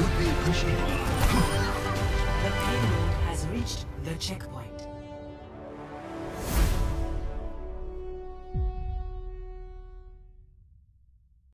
would be appreciated. The payload has reached the checkpoint.